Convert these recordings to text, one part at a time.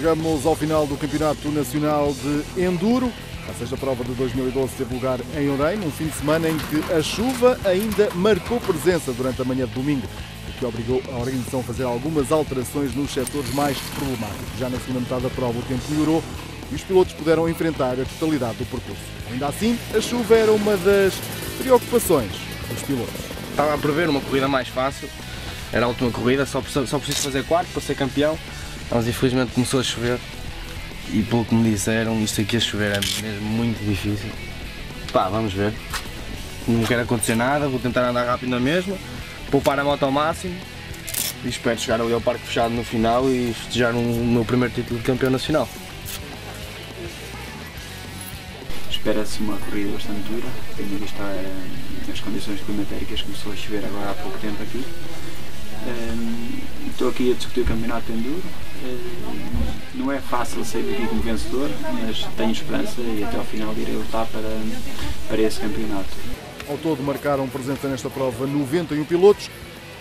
chegamos ao final do Campeonato Nacional de Enduro. A sexta prova de 2012 teve lugar em Orem, num fim de semana em que a chuva ainda marcou presença durante a manhã de domingo, o que obrigou a organização a fazer algumas alterações nos setores mais problemáticos. Já na segunda metade da prova o tempo melhorou e os pilotos puderam enfrentar a totalidade do percurso. Ainda assim, a chuva era uma das preocupações dos pilotos. Estava a prever uma corrida mais fácil, era a última corrida, só só preciso fazer quarto para ser campeão, mas infelizmente começou a chover e pelo que me disseram, isto aqui a chover é mesmo muito difícil. Pá, vamos ver. Não quero acontecer nada, vou tentar andar rápido na mesma, poupar a moto ao máximo e espero chegar ali ao parque fechado no final e festejar o meu primeiro título de campeão nacional. Espera-se uma corrida bastante dura, tendo visto uh, as condições climatéricas, começou a chover agora há pouco tempo aqui. Estou aqui a discutir o campeonato de enduro. Uh, não é fácil sair daqui como vencedor, mas tenho esperança e até ao final irei lutar para, para esse campeonato. Ao todo marcaram presença nesta prova 91 pilotos,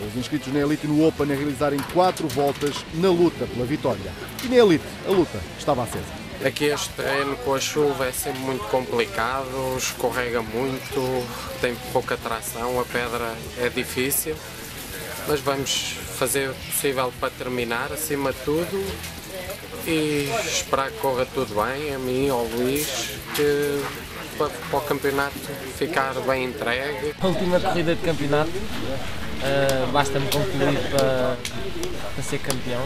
os inscritos na Elite e no Open a realizarem quatro voltas na luta pela vitória. E na Elite, a luta estava acesa. Aqui este terreno com a chuva é sempre muito complicado, escorrega muito, tem pouca tração, a pedra é difícil, mas vamos fazer o possível para terminar acima de tudo e esperar que corra tudo bem, a mim, ao Luís, que para, para o campeonato ficar bem entregue. A última corrida de campeonato, uh, basta-me concluir para, para ser campeão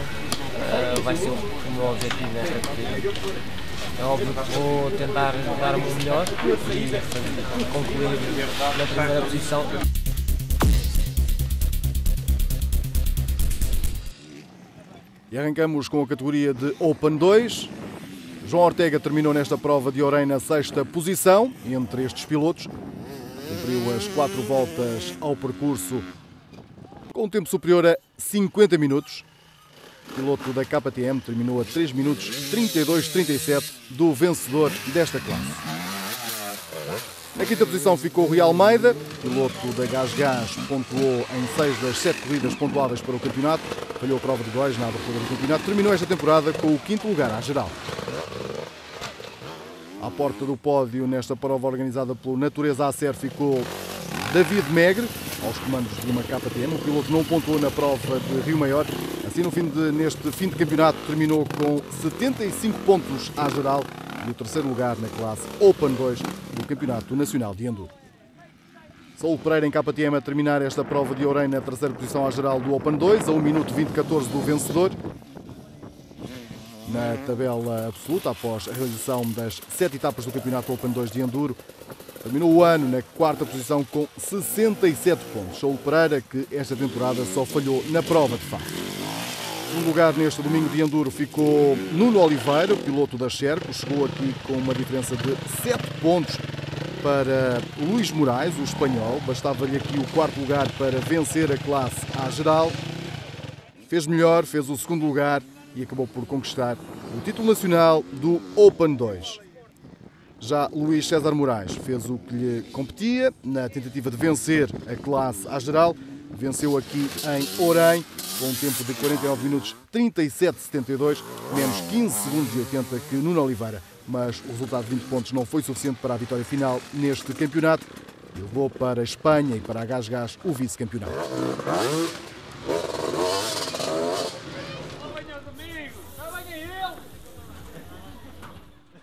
uh, vai ser o meu objetivo nesta corrida. É óbvio que vou tentar dar o meu melhor e concluir na primeira posição. E arrancamos com a categoria de Open 2. João Ortega terminou nesta prova de Orem na sexta posição entre estes pilotos. Cumpriu as quatro voltas ao percurso com um tempo superior a 50 minutos. O piloto da KTM terminou a 3 minutos 32-37 do vencedor desta classe. Na quinta posição ficou Rui Almeida, piloto da Gás Gás, pontuou em 6 das 7 corridas pontuáveis para o campeonato, falhou a prova de dois na abertura do campeonato, terminou esta temporada com o quinto lugar à geral. À porta do pódio, nesta prova organizada pelo Natureza Acer, ficou David Megre, aos comandos de uma KTM. O piloto não pontuou na prova de Rio Maior. Assim, no fim de, neste fim de campeonato, terminou com 75 pontos à geral e o terceiro lugar na classe Open 2 do Campeonato Nacional de Enduro. Saúl Pereira em KTM a terminar esta prova de Ourém na terceira posição à geral do Open 2, a 1 minuto 20 14 do vencedor. Na tabela absoluta, após a realização das sete etapas do Campeonato Open 2 de Enduro, terminou o ano na quarta posição com 67 pontos. Saúl Pereira, que esta temporada só falhou na prova de facto. No lugar neste domingo de Enduro ficou Nuno Oliveira, piloto da Sherco, chegou aqui com uma diferença de 7 pontos para Luís Moraes, o espanhol. Bastava-lhe aqui o quarto lugar para vencer a classe à geral. Fez melhor, fez o segundo lugar e acabou por conquistar o título nacional do Open 2. Já Luís César Moraes fez o que lhe competia na tentativa de vencer a classe à geral. Venceu aqui em Orem com um tempo de 49 minutos 37,72, menos 15 segundos e 80 que Nuno Oliveira. Mas o resultado de 20 pontos não foi suficiente para a vitória final neste campeonato e levou para a Espanha e para a Gás Gás o vice-campeonato.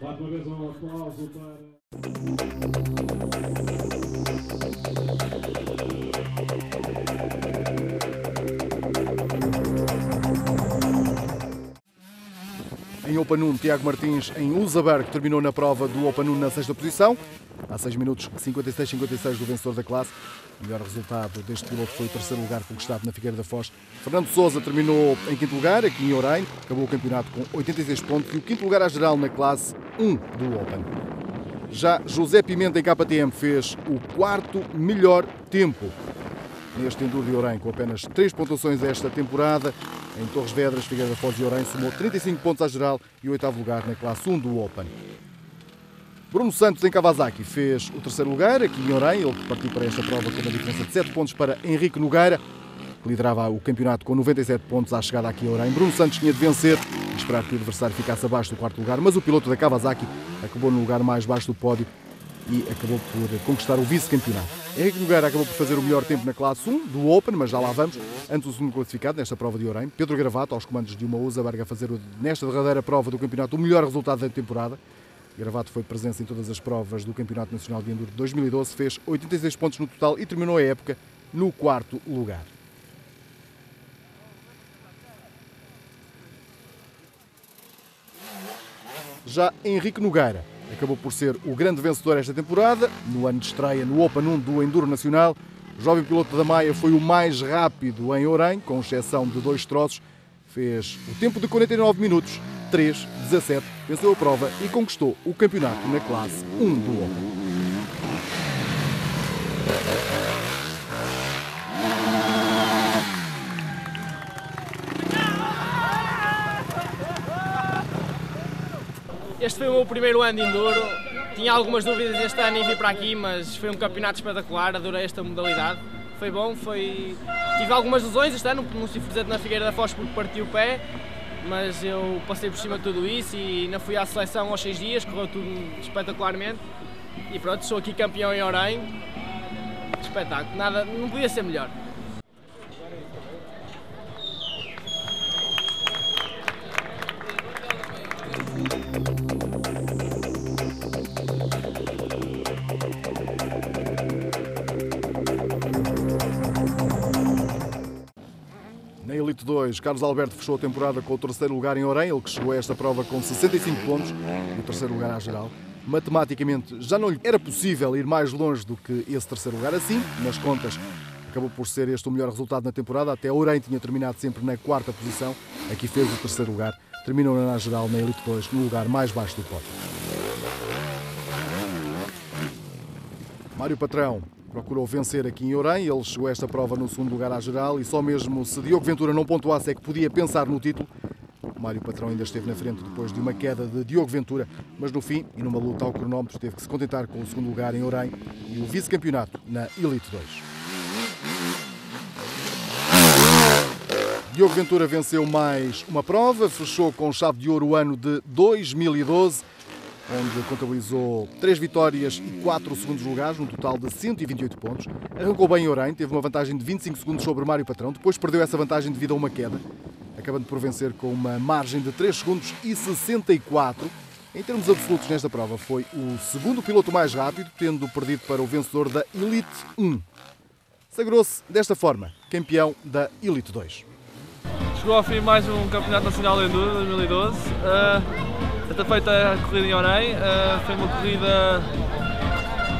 Mais uma vez um aplauso para. Em Open 1, Tiago Martins em Usaberg terminou na prova do Open 1 na sexta posição, a 6 minutos 56-56 do vencedor da classe. O melhor resultado deste piloto foi o terceiro lugar conquistado na Figueira da Foz. Fernando Souza terminou em quinto lugar, aqui em Orem, acabou o campeonato com 86 pontos e o quinto lugar à geral na classe 1 do Open. Já José Pimenta em KTM fez o quarto melhor tempo neste Enduro de Orem, com apenas 3 pontuações esta temporada. Em Torres Vedras, Figueira da Foz e Orem somou 35 pontos à geral e o oitavo lugar na classe 1 do Open. Bruno Santos em Kawasaki fez o terceiro lugar aqui em Orem. Ele partiu para esta prova com uma diferença de 7 pontos para Henrique Nogueira. que liderava o campeonato com 97 pontos à chegada aqui a Orem. Bruno Santos tinha de vencer e esperar que o adversário ficasse abaixo do quarto lugar, mas o piloto da Kawasaki acabou no lugar mais baixo do pódio e acabou por conquistar o vice-campeonato. Nogueira acabou por fazer o melhor tempo na classe 1 do Open, mas já lá vamos. Antes o segundo classificado nesta prova de Orem, Pedro Gravato, aos comandos de uma Usaberg, a fazer nesta derradeira prova do campeonato o melhor resultado da temporada. Gravato foi presença em todas as provas do Campeonato Nacional de Enduro de 2012, fez 86 pontos no total e terminou a época no quarto lugar. Já Henrique Nogueira acabou por ser o grande vencedor esta temporada, no ano de estreia no Open 1 do Enduro Nacional. O jovem piloto da Maia foi o mais rápido em Orem, com exceção de dois troços. Fez o tempo de 49 minutos, 3, 17, venceu a prova e conquistou o campeonato na classe 1 do Open. Este foi o meu primeiro ano de Enduro. Tinha algumas dúvidas este ano em vir para aqui, mas foi um campeonato espetacular, adorei esta modalidade. Foi bom, foi... Tive algumas lesões este ano, não estive presente na Figueira da Foz porque parti o pé, mas eu passei por cima de tudo isso e ainda fui à seleção aos seis dias, correu tudo espetacularmente. E pronto, sou aqui campeão em Orem. Espetáculo, nada, não podia ser melhor. Elite 2, Carlos Alberto fechou a temporada com o terceiro lugar em Orem, ele que chegou a esta prova com 65 pontos, o terceiro lugar à geral. Matematicamente já não lhe era possível ir mais longe do que esse terceiro lugar assim, nas contas acabou por ser este o melhor resultado na temporada, até Orem tinha terminado sempre na quarta posição, aqui fez o terceiro lugar, terminou na geral na Elite 2 no lugar mais baixo do pódio. Mário Patrão procurou vencer aqui em Orem. Ele chegou a esta prova no segundo lugar à geral e só mesmo se Diogo Ventura não pontuasse é que podia pensar no título. Mário Patrão ainda esteve na frente depois de uma queda de Diogo Ventura, mas no fim, e numa luta ao cronómetro, teve que se contentar com o segundo lugar em Orem e o vice-campeonato na Elite 2. Diogo Ventura venceu mais uma prova, fechou com chave de ouro o ano de 2012 onde contabilizou 3 vitórias e 4 segundos lugares, num total de 128 pontos. Arrancou bem em Orem, teve uma vantagem de 25 segundos sobre Mário Patrão, depois perdeu essa vantagem devido a uma queda, acabando por vencer com uma margem de 3 segundos e 64. Em termos absolutos nesta prova, foi o segundo piloto mais rápido, tendo perdido para o vencedor da Elite 1. Sagrou-se desta forma, campeão da Elite 2. Chegou ao fim mais um Campeonato Nacional de Enduro 2012. Uh, esta feita a corrida em Orem, uh, foi uma corrida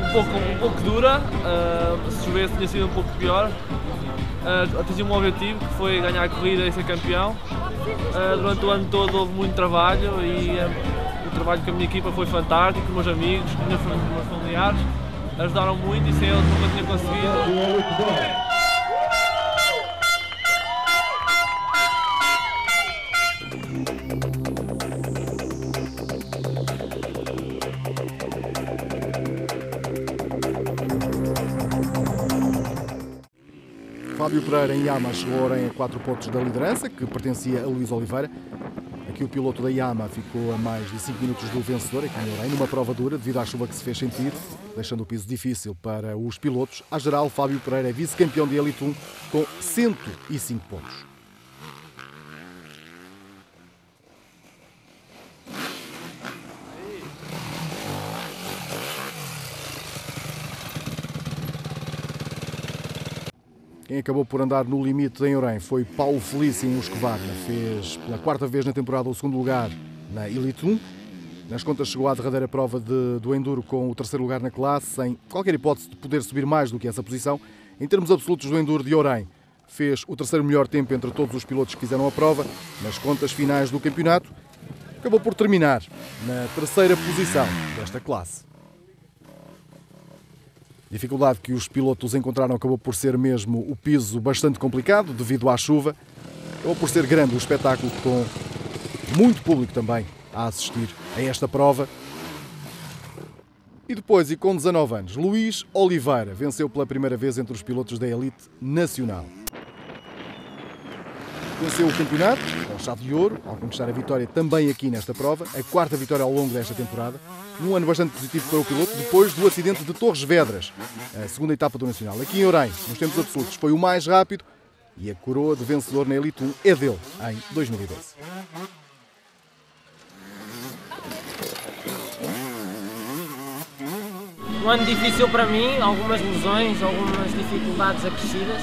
um pouco, um pouco dura, uh, se chovesse tinha sido um pouco pior. Uh, atingi um objetivo que foi ganhar a corrida e ser campeão. durante o ano todo houve muito trabalho e o trabalho com a minha equipa foi fantástico, com meus amigos, com meus familiares, ajudaram muito e sem eles nunca tinha conseguido. Fábio Pereira em Yama chegou a 4 pontos da liderança, que pertencia a Luís Oliveira. Aqui o piloto da Yama ficou a mais de 5 minutos do vencedor, aqui em numa prova dura, devido à chuva que se fez sentir, deixando o piso difícil para os pilotos. A geral, Fábio Pereira é vice-campeão de Elite 1 com 105 pontos. Quem acabou por andar no limite em Orem foi Paulo Felício em. Fez pela quarta vez na temporada o segundo lugar na Elite 1. Nas contas chegou à derradeira prova de, do Enduro com o terceiro lugar na classe, sem qualquer hipótese de poder subir mais do que essa posição. Em termos absolutos do Enduro de Orem, fez o terceiro melhor tempo entre todos os pilotos que fizeram a prova. Nas contas finais do campeonato, acabou por terminar na terceira posição desta classe. Dificuldade que os pilotos encontraram acabou por ser mesmo o piso bastante complicado devido à chuva. Acabou por ser grande o espetáculo com muito público também a assistir a esta prova. E depois, e com 19 anos, Luís Oliveira venceu pela primeira vez entre os pilotos da elite nacional. Venceu o campeonato, com chave de ouro, ao conquistar a vitória também aqui nesta prova, a quarta vitória ao longo desta temporada. Um ano bastante positivo para o piloto, depois do acidente de Torres Vedras, a segunda etapa do Nacional. Aqui em Orem, nos tempos absolutos, foi o mais rápido e a coroa de vencedor na Elite 1 é dele, em 2012. Um ano difícil para mim, algumas lesões, algumas dificuldades acrescidas,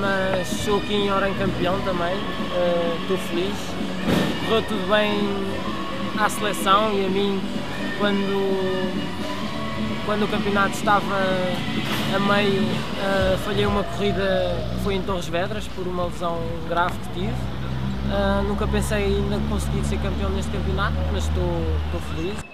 mas sou aqui em Orem campeão também, estou feliz. Correu tudo bem à seleção e a mim quando, quando o campeonato estava a meio uh, falhei uma corrida que foi em Torres Vedras por uma lesão grave que tive. Uh, nunca pensei ainda conseguir ser campeão neste campeonato, mas estou, estou feliz.